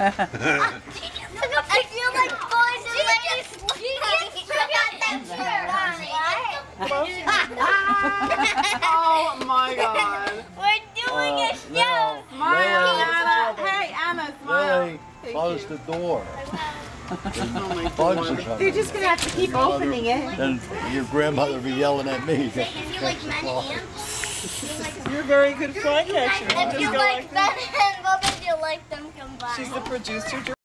oh my god. We're doing a show. Now. Hey, close the door. Oh They're just gonna have to keep opening it. Then your grandmother will be yelling at me. Like You're very good flycatcher. if you like and you like them combined. She's the producer.